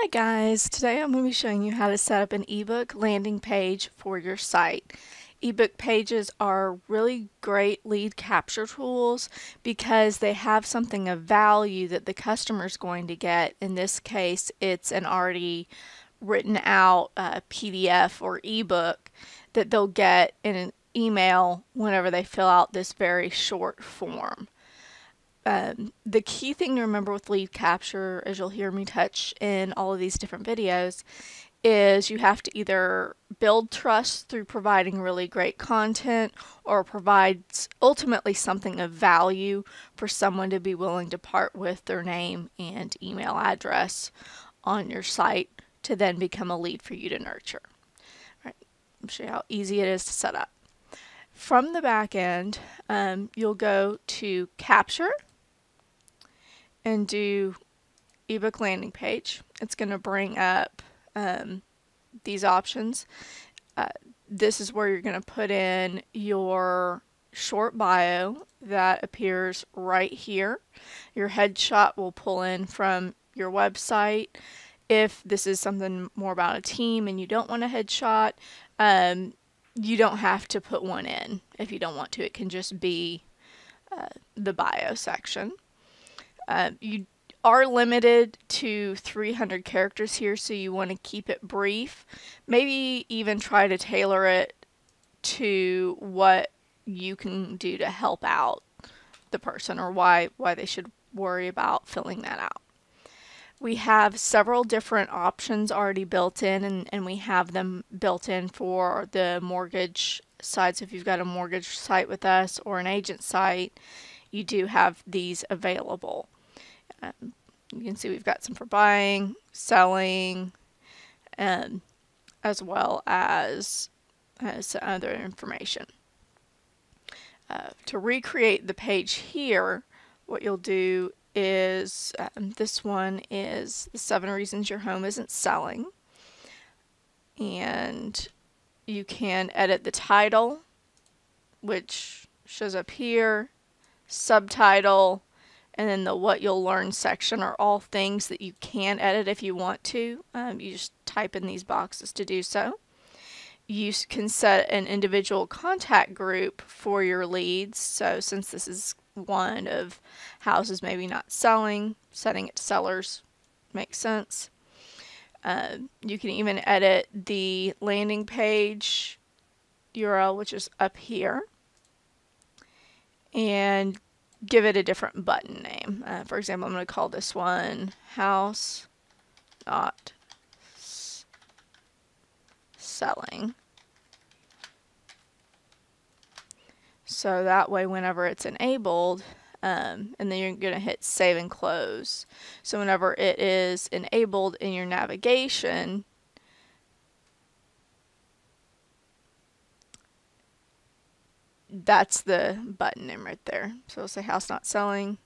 Hi guys, today I'm going to be showing you how to set up an ebook landing page for your site. Ebook pages are really great lead capture tools because they have something of value that the customer is going to get. In this case, it's an already written out uh, PDF or ebook that they'll get in an email whenever they fill out this very short form. Um, the key thing to remember with lead capture, as you'll hear me touch in all of these different videos, is you have to either build trust through providing really great content or provide ultimately something of value for someone to be willing to part with their name and email address on your site to then become a lead for you to nurture. I'll show you how easy it is to set up. From the back end, um, you'll go to Capture and do ebook landing page, it's going to bring up um, these options. Uh, this is where you're going to put in your short bio that appears right here. Your headshot will pull in from your website. If this is something more about a team and you don't want a headshot, um, you don't have to put one in if you don't want to. It can just be uh, the bio section. Uh, you are limited to 300 characters here, so you want to keep it brief. Maybe even try to tailor it to what you can do to help out the person or why why they should worry about filling that out. We have several different options already built in and, and we have them built in for the mortgage sites. If you've got a mortgage site with us or an agent site, you do have these available. Um, you can see we've got some for buying, selling, and as well as, as other information. Uh, to recreate the page here, what you'll do is, um, this one is the seven reasons your home isn't selling. And you can edit the title, which shows up here, subtitle, and then the what you'll learn section are all things that you can edit if you want to. Um, you just type in these boxes to do so. You can set an individual contact group for your leads. So since this is one of houses maybe not selling, setting it to sellers makes sense. Uh, you can even edit the landing page URL, which is up here. And give it a different button name. Uh, for example, I'm going to call this one House Not Selling. So that way, whenever it's enabled, um, and then you're going to hit save and close. So whenever it is enabled in your navigation, that's the button name right there. So say house not selling.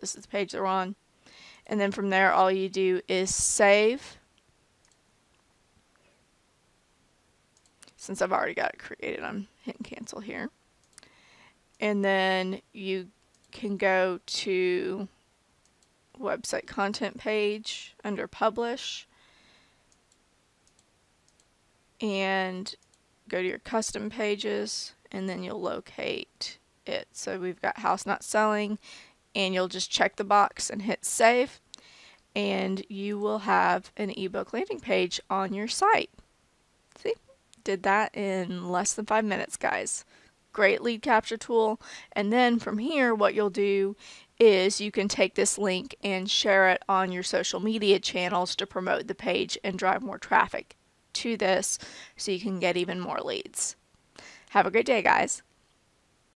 This is the page they're on. And then from there, all you do is save. Since I've already got it created, I'm hitting cancel here. And then you can go to website content page under publish and go to your custom pages and then you'll locate it. So we've got house not selling and you'll just check the box and hit save and you will have an ebook landing page on your site. See, did that in less than five minutes, guys. Great lead capture tool. And then from here, what you'll do is you can take this link and share it on your social media channels to promote the page and drive more traffic to this so you can get even more leads. Have a great day, guys.